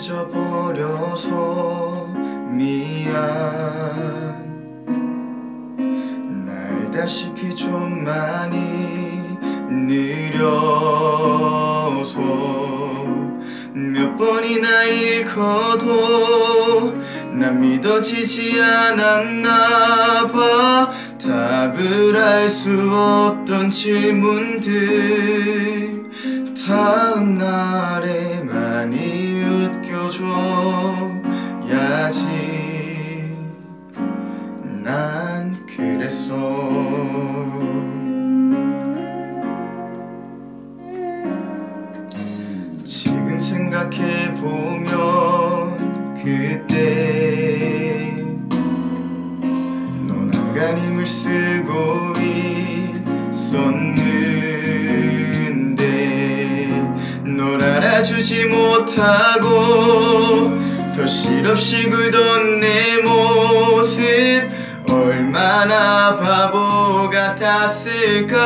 잊어버려서 미안. 알다시피 좀 많이 느려서 몇 번이나 읽어도 난 믿어지지 않았나 봐. 답을 알 수 없던 질문들 다음 날에 많이 웃겨줘야지 난 그랬어. 지금 생각해보면 그때 넌 안간힘을 쓰고 있었는 못하고 더 실없이 굴던 내 모습 얼마나 바보 같았을까?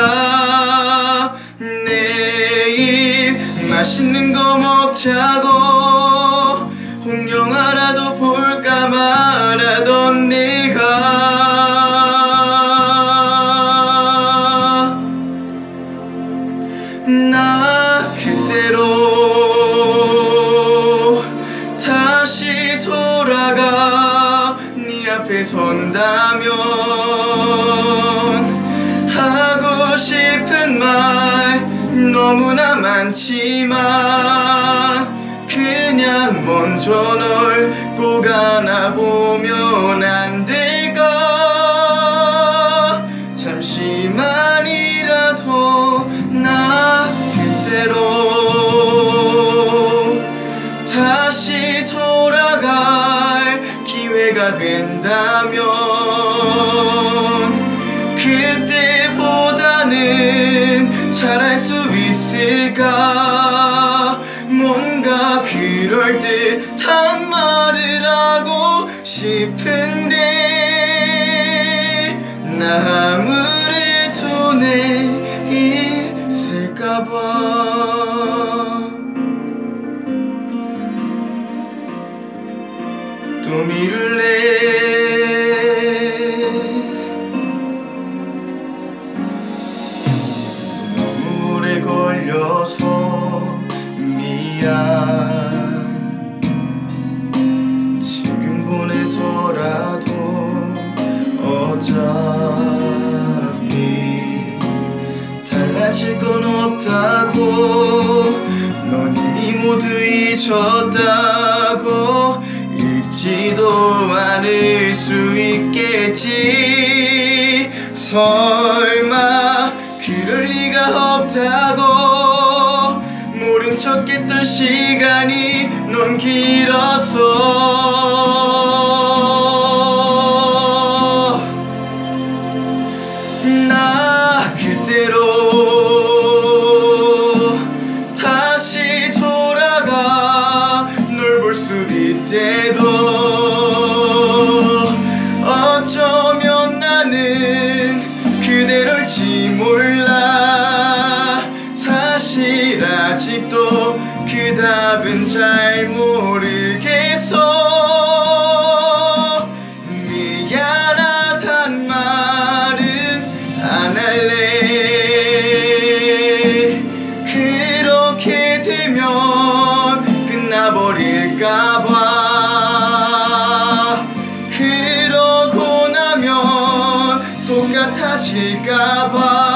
내일 맛있는 거 먹자고 앞에 선다면 하고 싶은 말 너무나 많지만 그냥 먼저 널 꼭 안아보면 안 돌아갈 기회가 된다면 그때보다는 잘할 수 있을까? 뭔가 그럴 듯한 말을 하고 싶은데 나 아무래 잊었다고 읽지도 않을 수 있겠지. 설마 그럴 리가 없다고 모른 척했던 시간이 넌 길었어 수 있대도 어쩌면 나는 그대로일지 몰라. 사실 아직도 그 답은 잘 모르겠어 똑같아질까봐